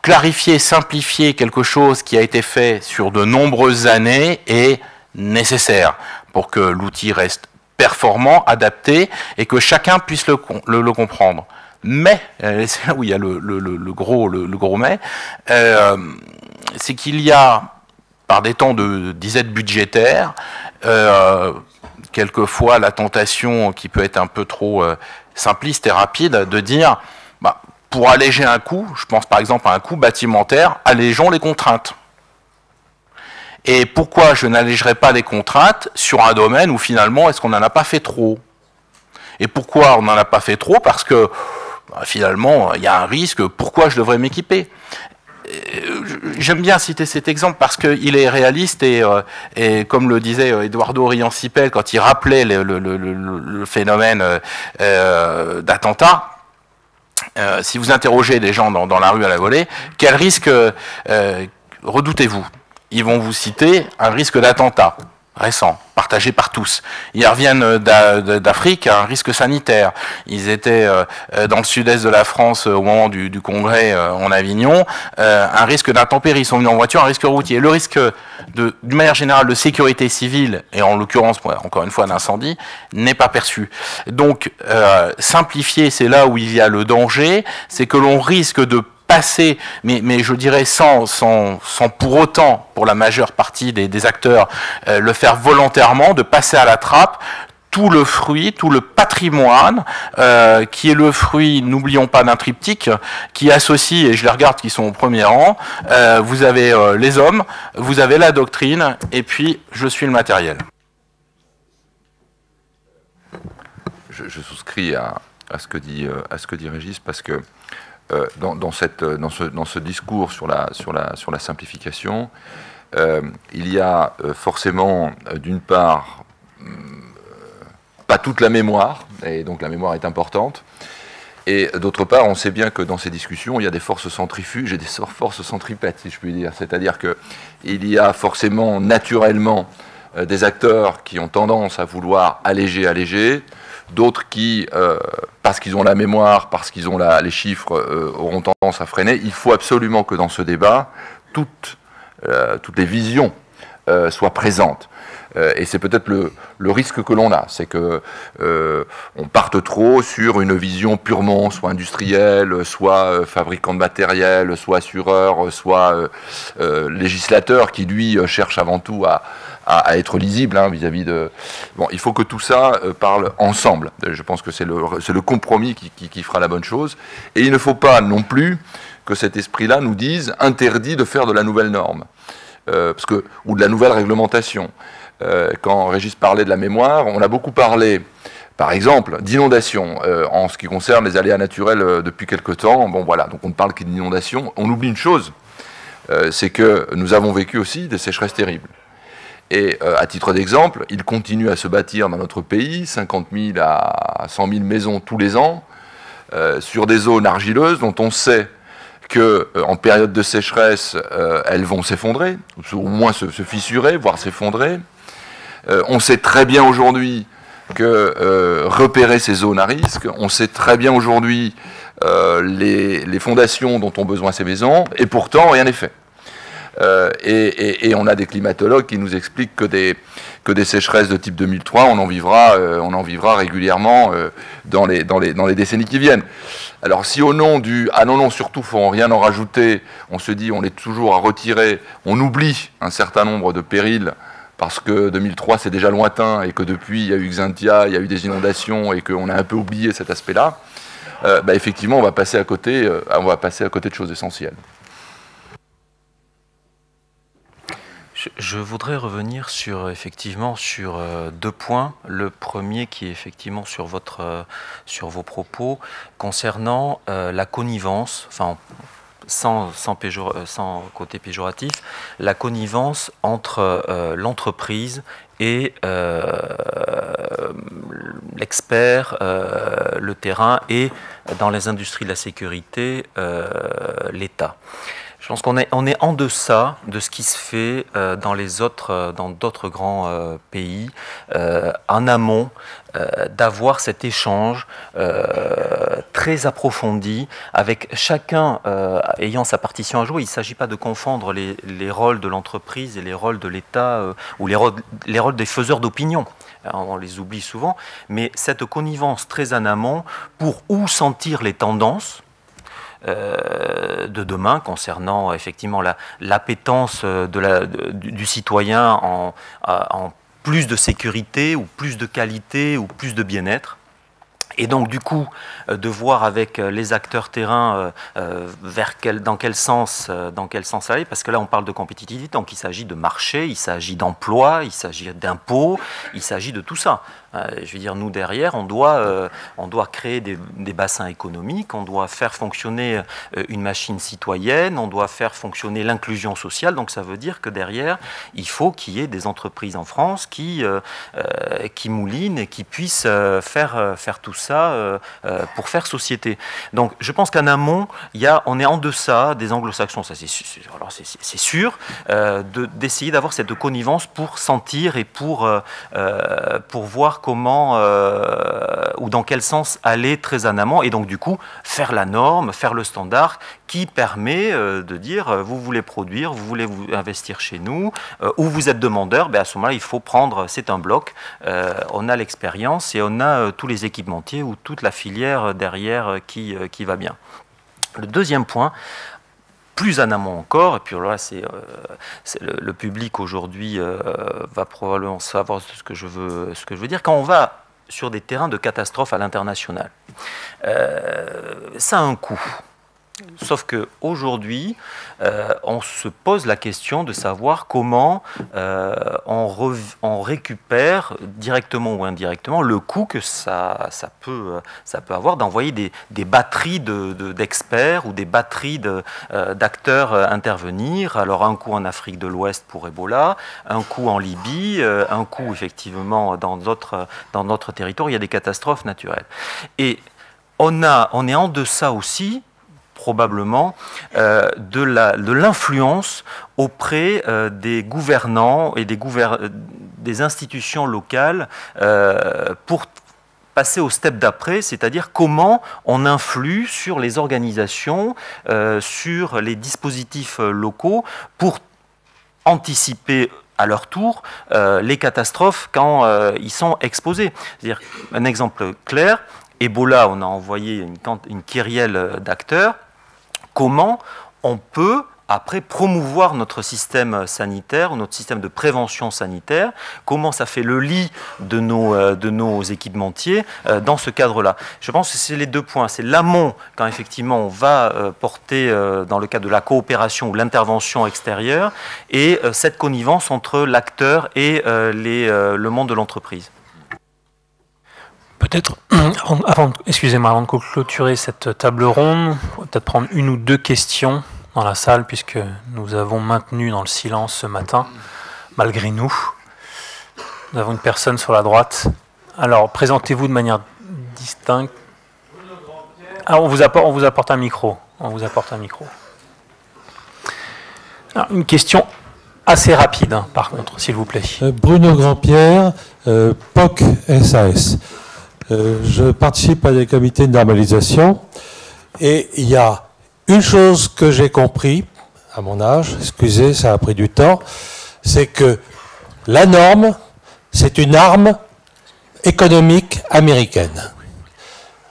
Clarifier, simplifier quelque chose qui a été fait sur de nombreuses années est nécessaire pour que l'outil reste performant, adapté et que chacun puisse le, comprendre. Mais, euh, c'est là où il y a le, le gros, mais, euh, c'est qu'il y a, par des temps de disette budgétaire, quelquefois la tentation qui peut être un peu trop euh, simpliste et rapide de dire, bah, pour alléger un coût, je pense par exemple à un coût bâtimentaire, allégeons les contraintes. Et pourquoi je n'allégerai pas les contraintes sur un domaine où finalement, est-ce qu'on n'en a pas fait trop? Et pourquoi on n'en a pas fait trop? Parce que bah, finalement, il y a un risque, pourquoi je devrais m'équiper? J'aime bien citer cet exemple parce qu'il est réaliste et, euh, et, comme le disait euh, Eduardo Riancipel quand il rappelait le, phénomène d'attentat, si vous interrogez des gens dans, la rue à la volée, quel risque redoutez-vous? Ils vont vous citer un risque d'attentat. Récent, partagé par tous. Ils reviennent d'Afrique à un risque sanitaire. Ils étaient dans le sud-est de la France au moment du, congrès en Avignon, un risque d'intempérie. Ils sont venus en voiture, un risque routier. Le risque, d'une manière générale, de sécurité civile, et en l'occurrence, encore une fois, d'incendie, n'est pas perçu. Donc, simplifier, c'est là où il y a le danger, c'est que l'on risque de passer, mais, je dirais sans, sans, sans, pour autant, pour la majeure partie des, acteurs, euh, le faire volontairement, de passer à la trappe tout le fruit, tout le patrimoine, euh, qui est le fruit, n'oublions pas d'un triptyque, qui associe, et je les regarde qui sont au premier rang, euh, vous avez les hommes, vous avez la doctrine, et puis je suis le matériel. Je, je souscris à, à, ce que dit, à ce que dit Régis, parce que euh, dans, cette, euh, dans, ce, dans, ce, discours sur la, sur la, sur la simplification, euh, il y a forcément, d'une part, pas toute la mémoire, et donc la mémoire est importante, et d'autre part, on sait bien que dans ces discussions, il y a des forces centrifuges et des forces centripètes, si je puis dire. C'est-à-dire qu'il y a forcément, naturellement, des acteurs qui ont tendance à vouloir alléger, alléger, d'autres qui, euh, parce qu'ils ont la mémoire, parce qu'ils ont les chiffres, euh, auront tendance à freiner. Il faut absolument que dans ce débat, toutes, euh, les visions soient présentes. et c'est peut-être le, risque que l'on a, c'est que on parte trop sur une vision purement soit industrielle, soit fabricant de matériel, soit assureur, soit législateur qui lui cherche avant tout à, à, être lisible hein, vis-à-vis de. Bon, il faut que tout ça euh, parle ensemble. Je pense que c'est le, le, compromis qui, qui, fera la bonne chose. Et il ne faut pas non plus que cet esprit-là nous dise interdit de faire de la nouvelle norme, euh, parce que, ou de la nouvelle réglementation. Euh, quand Régis parlait de la mémoire, on a beaucoup parlé par exemple, d'inondation en ce qui concerne les aléas naturels depuis quelque temps. Bon, voilà, donc on ne parle que d'inondation. On oublie une chose, c'est que nous avons vécu aussi des sécheresses terribles. Et euh, à titre d'exemple, il continue à se bâtir dans notre pays 50 000 à 100 000 maisons tous les ans euh, sur des zones argileuses dont on sait que euh, en période de sécheresse, elles vont s'effondrer, ou au moins se, fissurer, voire s'effondrer. on sait très bien aujourd'hui que repérer ces zones à risque, on sait très bien aujourd'hui les fondations dont ont besoin ces maisons, et pourtant rien n'est fait. Euh, et, on a des climatologues qui nous expliquent que des, sécheresses de type 2003, on en vivra, euh, on en vivra régulièrement euh, dans les décennies qui viennent. Alors si au nom du ah non non surtout faut rien en rajouter, on se dit on est toujours à retirer, on oublie un certain nombre de périls parce que 2003 c'est déjà lointain et que depuis il y a eu Xantia, il y a eu des inondations et qu'on a un peu oublié cet aspect-là. bah, effectivement on va passer à côté, on va passer à côté de choses essentielles. Je, voudrais revenir sur effectivement sur euh, deux points. Le premier qui est effectivement sur votre euh, sur vos propos concernant euh, la connivence, enfin sans, sans, sans, côté péjoratif, la connivence entre l'entreprise et l'expert, le terrain et dans les industries de la sécurité, l'État. Je pense qu'on est, en deçà de ce qui se fait euh, euh, dans d'autres grands euh, pays, en amont, d'avoir cet échange très approfondi avec chacun ayant sa partition à jouer. Il ne s'agit pas de confondre les, les rôles de l'entreprise et les rôles de l'État ou les rôles, les rôles des faiseurs d'opinion on les oublie souvent, mais cette connivence très en amont pour où sentir les tendances, euh, de demain concernant effectivement l'appétence la, du, du, citoyen en, plus de sécurité ou plus de qualité ou plus de bien-être. Et donc, du coup, euh, de voir avec euh, les acteurs terrain vers quel, dans, quel sens, dans quel sens aller, parce que là, on parle de compétitivité, donc il s'agit de marché, il s'agit d'emploi, il s'agit d'impôts, il s'agit de tout ça. Euh, je veux dire, nous derrière, on doit, euh, on doit créer des, bassins économiques, on doit faire fonctionner euh, une machine citoyenne, on doit faire fonctionner l'inclusion sociale. Donc ça veut dire que derrière, il faut qu'il y ait des entreprises en France qui, qui moulinent et qui puissent faire, faire tout ça. pour faire société. Donc je pense qu'en amont, y a, on est en deçà des anglo-saxons, ça c'est sûr, d'essayer d'avoir cette connivence pour sentir et pour, pour voir comment ou dans quel sens aller très en amont et donc du coup faire la norme, faire le standard qui permet de dire vous voulez produire, vous voulez vous investir chez nous, ou vous êtes demandeur, ben à ce moment-là il faut prendre, c'est un bloc, on a l'expérience et on a tous les équipementiers ou toute la filière derrière qui, qui va bien. Le deuxième point, plus en amont encore, et puis là, c'est le, public aujourd'hui va probablement savoir ce que, je veux, ce que je veux dire. Quand on va sur des terrains de catastrophe à l'international, ça a un coût. Sauf qu'aujourd'hui, euh, on se pose la question de savoir comment euh, on, récupère directement ou indirectement le coût que ça, peut, avoir d'envoyer des, batteries d'experts ou des batteries euh, d'acteurs intervenir. Alors un coup en Afrique de l'Ouest pour Ebola, un coup en Libye, un coup effectivement dans, dans notre il y a des catastrophes naturelles. Et on, on est en deçà aussi probablement euh, de l'influence auprès euh, des gouvernants et des, des institutions locales euh, pour passer au step d'après, c'est-à-dire comment on influe sur les organisations, sur les dispositifs locaux pour anticiper à leur tour les catastrophes quand ils sont exposés. C'est-à-dire, un exemple clair, Ebola, on a envoyé une, une kyrielle d'acteurs comment on peut après promouvoir notre système sanitaire, notre système de prévention sanitaire, comment ça fait le lit de nos, euh, de équipementiers euh, dans ce cadre-là. Je pense que c'est les deux points. C'est l'amont, quand effectivement on va euh, porter dans le cadre de la coopération ou l'intervention extérieure, et cette connivence entre l'acteur et le monde de l'entreprise. Peut-être, (clears throat) avant, excusez-moi, avant de clôturer cette table ronde, peut-être prendre une ou deux questions dans la salle, puisque nous avons maintenu dans le silence ce matin, malgré nous. Nous avons une personne sur la droite. Alors, présentez-vous de manière distincte. Ah, on vous apporte, on vous apporte un micro. On vous apporte un micro. une question assez rapide, hein, par contre, s'il vous plaît. Euh, Bruno Grandpierre, euh, POC SAS. Euh, je participe à des comités de normalisation et il y a une chose que j'ai compris à mon âge, excusez, ça a pris du temps, c'est que la norme, c'est une arme économique américaine.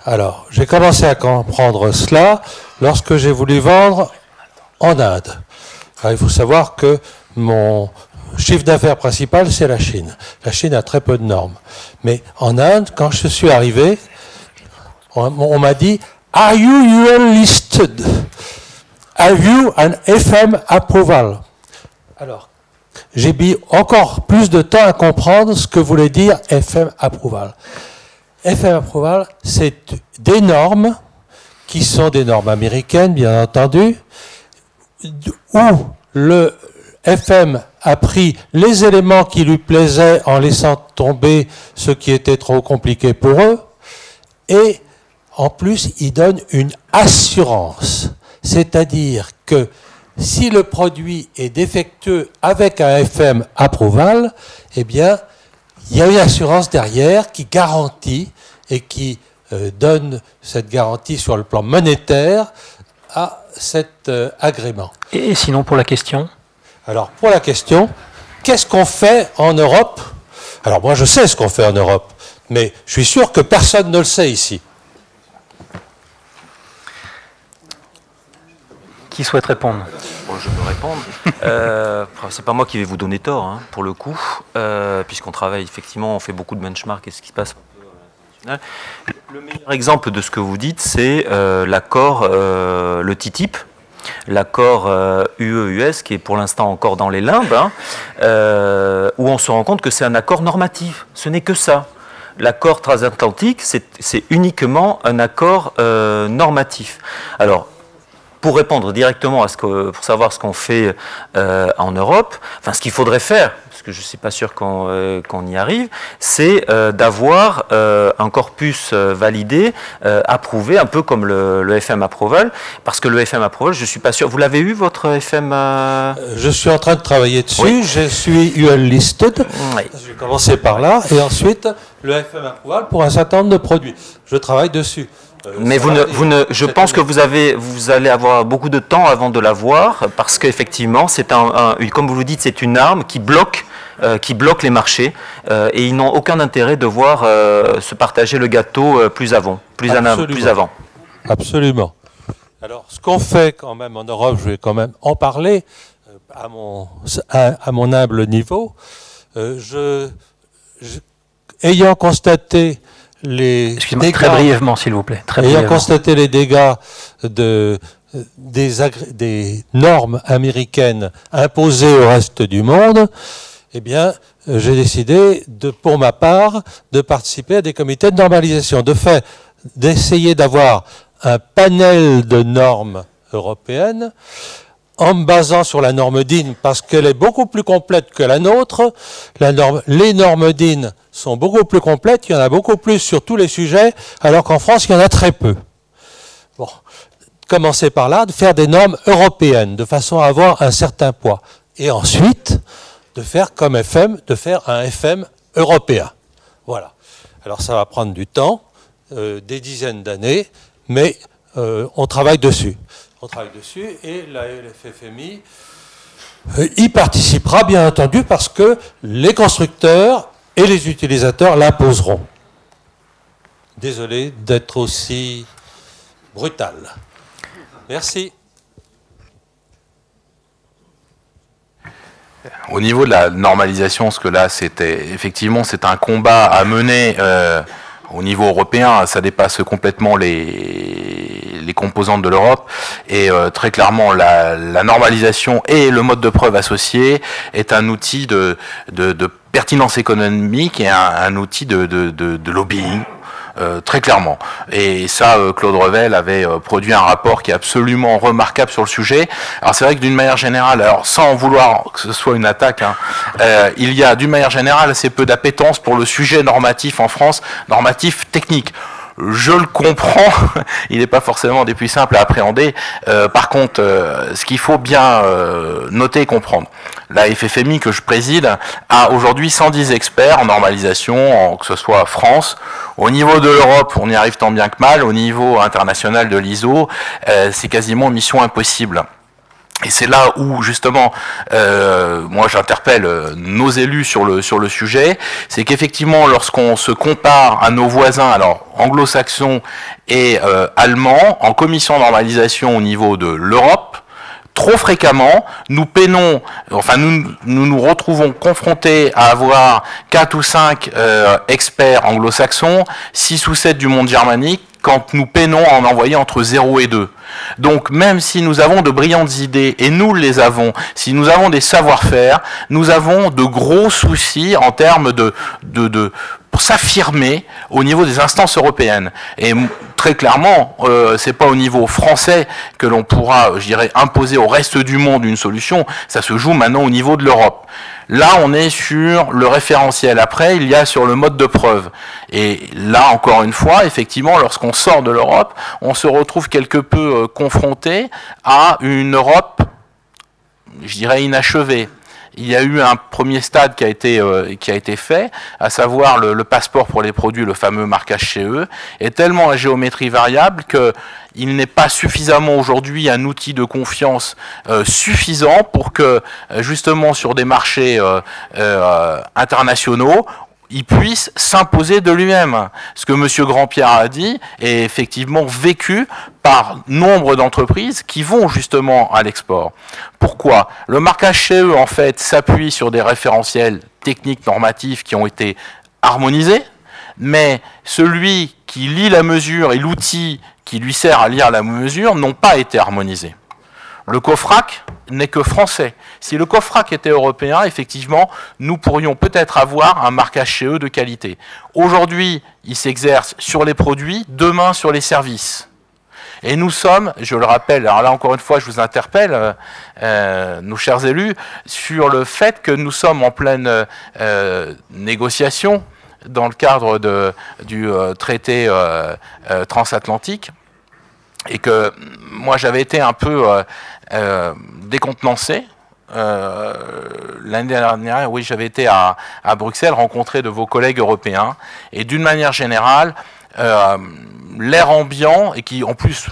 Alors, j'ai commencé à comprendre cela lorsque j'ai voulu vendre en Inde. il faut savoir que mon chiffre d'affaires principal, c'est la Chine. La Chine a très peu de normes. Mais en Inde, quand je suis arrivé, on, m'a dit Are you UL listed? Have you an FM approval? Alors, j'ai mis encore plus de temps à comprendre ce que voulait dire FM approval. FM approval, c'est des normes qui sont des normes américaines, bien entendu, où le FM a pris les éléments qui lui plaisaient en laissant tomber ce qui était trop compliqué pour eux, et en plus, il donne une assurance. C'est-à-dire que si le produit est défectueux avec un FM approval, eh bien, il y a une assurance derrière qui garantit et qui euh, donne cette garantie sur le plan monétaire à cet euh, agrément. Et sinon, pour la question? Alors, pour la question, qu'est-ce qu'on fait en Europe? Alors, moi, je sais ce qu'on fait en Europe, mais je suis sûr que personne ne le sait ici. Qui souhaite répondre? Je peux répondre. euh, c'est pas moi qui vais vous donner tort, hein, pour le coup, euh, puisqu'on travaille effectivement, on fait beaucoup de benchmark et ce qui se passe le meilleur exemple de ce que vous dites, c'est euh, l'accord, euh, le TTIP, l'accord UE-US, euh, qui est pour l'instant encore dans les limbes, hein, euh, où on se rend compte que c'est un accord normatif. Ce n'est que ça. L'accord transatlantique, c'est uniquement un accord euh, normatif. Alors, pour répondre directement à ce que, pour savoir ce qu'on fait en Europe, enfin ce qu'il faudrait faire, que je ne suis pas sûr qu'on y arrive, c'est d'avoir un corpus validé, approuvé, un peu comme le, FM Approval, parce que le FM Approval, je ne suis pas sûr. Vous l'avez eu, votre FM Je suis en train de travailler dessus. Je suis UL listed. Je vais commencer par là. Et ensuite, le FM Approval pour un certain nombre de produits. Je travaille dessus. Euh, Mais vous ne, vous ne, je pense que vous, avez, vous allez avoir beaucoup de temps avant de l'avoir, parce qu'effectivement, c'est un, comme vous le dites, c'est une arme qui bloque, euh, qui bloque les marchés, euh, et ils n'ont aucun intérêt de voir se partager le gâteau plus avant, plus, plus avant. Absolument. Alors, ce qu'on fait quand même en Europe, je vais quand même en parler à mon, à, mon humble niveau. je, ayant constaté les dégâts, très brièvement, s'il vous plaît. Très ayant constaté les dégâts de, des, des, normes américaines imposées au reste du monde, eh bien, j'ai décidé, pour ma part, de participer à des comités de normalisation. De fait, d'essayer d'avoir un panel de normes européennes en me basant sur la norme DIN parce qu'elle est beaucoup plus complète que la nôtre. Les normes DIN sont beaucoup plus complètes, il y en a beaucoup plus sur tous les sujets, alors qu'en France, il y en a très peu. Bon, commencer par là, de faire des normes européennes, de façon à avoir un certain poids. Et ensuite, de faire comme FM, de faire un FM européen. Voilà. Alors ça va prendre du temps, euh, des dizaines d'années, mais euh, on travaille dessus on travaille dessus et la LFFMI euh, y participera bien entendu parce que les constructeurs et les utilisateurs l'imposeront. Désolé d'être aussi brutal. Merci. Au niveau de la normalisation, ce que là, c'était effectivement, c'est un combat à mener euh, au niveau européen. Ça dépasse complètement les, les composantes de l'Europe. Et euh, très clairement, la, normalisation et le mode de preuve associé est un outil de, de, pertinence économique et un, outil de, de lobbying. Euh, très clairement. Et ça, euh, Claude Revel avait produit un rapport qui est absolument remarquable sur le sujet. Alors c'est vrai que d'une manière générale, alors sans vouloir que ce soit une attaque, hein, il y a d'une manière générale assez peu d'appétence pour le sujet normatif en France, normatif technique je le comprends, (laughs) il n'est pas forcément des plus simples à appréhender. Euh, par contre, euh, ce qu'il faut bien euh, noter et comprendre, la FFMI que je préside a aujourd'hui 110 experts en normalisation, que ce soit France, au niveau de l'Europe, on y arrive tant bien que mal, au niveau international de l'ISO, c'est quasiment mission impossible. Et c'est là où justement, euh, moi j'interpelle euh, nos élus sur le sur le sujet, c'est qu'effectivement lorsqu'on se compare à nos voisins, alors anglo-saxons et euh, allemands, en commission normalisation au niveau de l'Europe, trop fréquemment, nous peinons, enfin nous nous, retrouvons confrontés à avoir quatre ou cinq experts anglo-saxons, six ou sept du monde germanique, quand nous peinons à en envoyer entre 0 et 2. Donc même si nous avons de brillantes idées, et nous les avons, si nous avons des savoir-faire, nous avons de gros soucis en termes de, pour s'affirmer au niveau des instances européennes. Et très clairement, euh, c'est pas au niveau français que l'on pourra, je dirais, imposer au reste du monde une solution. Ça se joue maintenant au niveau de l'Europe. Là, on est sur le référentiel. Après, il y a sur le mode de preuve. Et là, encore une fois, effectivement, lorsqu'on sort de l'Europe, on se retrouve quelque peu euh, confronté à une Europe, je dirais, inachevée. Il y a eu un premier stade qui a été, euh, fait, à savoir le, passeport pour les produits, le fameux marquage eux, est tellement à géométrie variable que il n'est pas suffisamment aujourd'hui un outil de confiance euh, suffisant pour que euh, justement sur des marchés internationaux, il puisse s'imposer de lui-même. Ce que M. Grandpierre a dit est effectivement vécu par nombre d'entreprises qui vont justement à l'export. Pourquoi? Le marquage chez eux, en fait, s'appuie sur des référentiels techniques normatifs qui ont été harmonisés, mais celui qui lit la mesure et l'outil qui lui sert à lire la mesure n'ont pas été harmonisés. Le COFRAC n'est que français. Si le COFRAC était européen, effectivement, nous pourrions peut-être avoir un marquage chez eux de qualité. Aujourd'hui, il s'exerce sur les produits, demain sur les services. Et nous sommes, je le rappelle, alors là encore une fois, je vous interpelle, euh, euh, nos chers élus, sur le fait que nous sommes en pleine euh, négociation dans le cadre du traité transatlantique et que moi j'avais été un peu décontenancé l'année dernière, oui, j'avais été à, à, Bruxelles rencontrer de vos collègues européens. Et d'une manière générale, euh, l'air ambiant, et qui en plus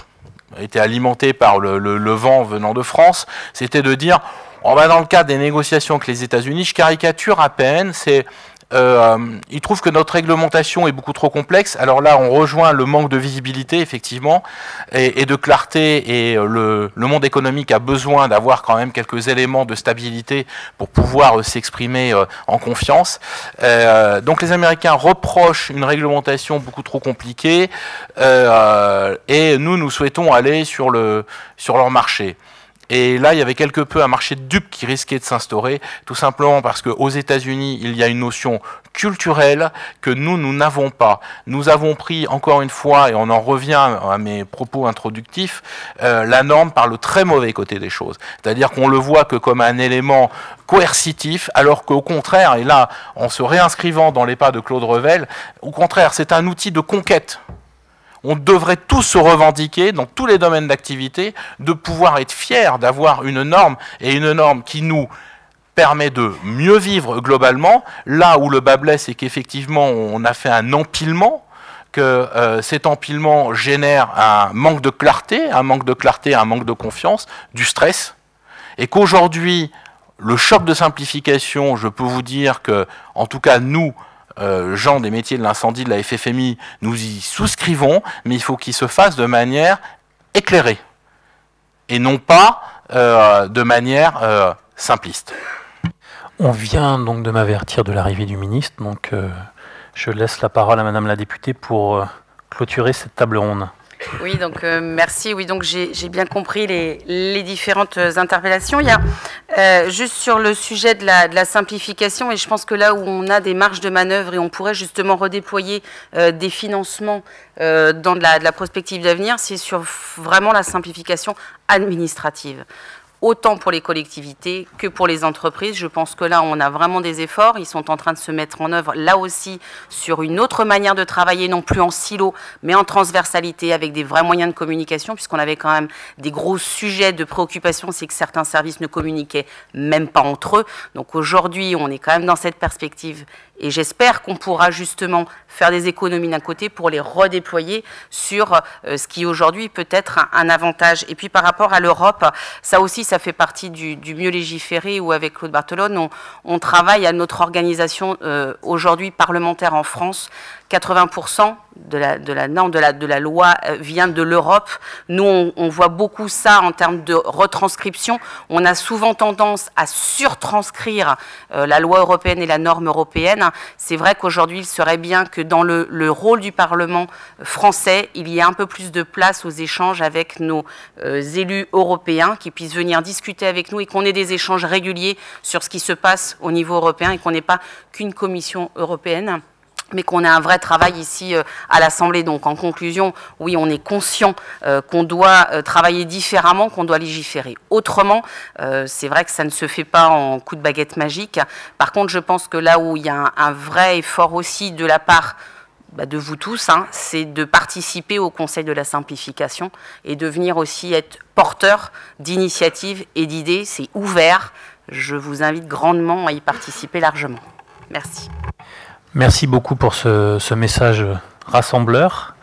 était alimenté par le, vent venant de France, c'était de dire, on va dans le cadre des négociations avec les États-Unis, je caricature à peine, c'est euh, il trouve que notre réglementation est beaucoup trop complexe. Alors là, on rejoint le manque de visibilité, effectivement, et, de clarté. Et le, monde économique a besoin d'avoir quand même quelques éléments de stabilité pour pouvoir euh, s'exprimer euh, en confiance. Euh, donc les Américains reprochent une réglementation beaucoup trop compliquée, et nous, nous souhaitons aller sur, le, sur leur marché. Et là, il y avait quelque peu un marché de dupes qui risquait de s'instaurer, tout simplement parce qu'aux États-Unis, il y a une notion culturelle que nous, nous n'avons pas. Nous avons pris, encore une fois, et on en revient à mes propos introductifs, euh, la norme par le très mauvais côté des choses. C'est-à-dire qu'on le voit que comme un élément coercitif, alors qu'au contraire, et là, en se réinscrivant dans les pas de Claude Revel, au contraire, c'est un outil de conquête on devrait tous se revendiquer dans tous les domaines d'activité de pouvoir être fiers d'avoir une norme et une norme qui nous permet de mieux vivre globalement. Là où le bas blesse, c'est qu'effectivement, on a fait un empilement, que euh, cet empilement génère un manque de clarté, un manque de clarté, un manque de confiance, du stress, et qu'aujourd'hui, le choc de simplification, je peux vous dire que, en tout cas, nous, euh, gens des métiers de l'incendie de la FFMI, nous y souscrivons, mais il faut qu'il se fasse de manière éclairée et non pas euh, de manière euh, simpliste. On vient donc de m'avertir de l'arrivée du ministre, donc je laisse la parole à Madame la députée pour clôturer cette table ronde. Oui, donc euh, merci. Oui, donc j'ai bien compris les, différentes interpellations. Il y a euh, juste sur le sujet de la, simplification, et je pense que là où on a des marges de manœuvre et on pourrait justement redéployer euh, des financements dans la, de la prospective d'avenir, c'est sur vraiment la simplification administrative autant pour les collectivités que pour les entreprises. Je pense que là, on a vraiment des efforts. Ils sont en train de se mettre en œuvre, là aussi, sur une autre manière de travailler, non plus en silo, mais en transversalité, avec des vrais moyens de communication, puisqu'on avait quand même des gros sujets de préoccupation, c'est que certains services ne communiquaient même pas entre eux. Donc aujourd'hui, on est quand même dans cette perspective et j'espère qu'on pourra justement faire des économies d'un côté pour les redéployer sur euh, ce qui aujourd'hui peut être un, avantage. Et puis par rapport à l'Europe, ça aussi, ça fait partie du, mieux légiférer où avec Claude Barthelone, on, travaille à notre organisation euh, aujourd'hui parlementaire en France. 80% de la, norme, de la, de la loi euh, vient de l'Europe. Nous, on, voit beaucoup ça en termes de retranscription. On a souvent tendance à surtranscrire euh, la loi européenne et la norme européenne. C'est vrai qu'aujourd'hui, il serait bien que dans le, le, rôle du Parlement français, il y ait un peu plus de place aux échanges avec nos euh, élus européens, qui puissent venir discuter avec nous et qu'on ait des échanges réguliers sur ce qui se passe au niveau européen et qu'on n'ait pas qu'une commission européenne mais qu'on ait un vrai travail ici euh, à l'Assemblée. Donc en conclusion, oui, on est conscient euh, qu'on doit euh, travailler différemment, qu'on doit légiférer autrement. c'est vrai que ça ne se fait pas en coup de baguette magique. Par contre, je pense que là où il y a un, vrai effort aussi de la part bah, de vous tous, hein, c'est de participer au Conseil de la simplification et de venir aussi être porteur d'initiatives et d'idées. C'est ouvert. Je vous invite grandement à y participer largement. Merci. Merci beaucoup pour ce, message rassembleur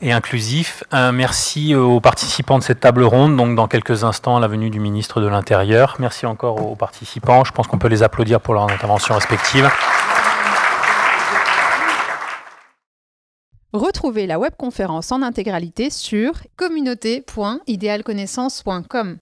et inclusif. Un merci aux participants de cette table ronde, donc dans quelques instants à la venue du ministre de l'Intérieur. Merci encore aux participants. Je pense qu'on peut les applaudir pour leur intervention respective. Retrouvez la webconférence en intégralité sur communauté.idealconnaissance.com.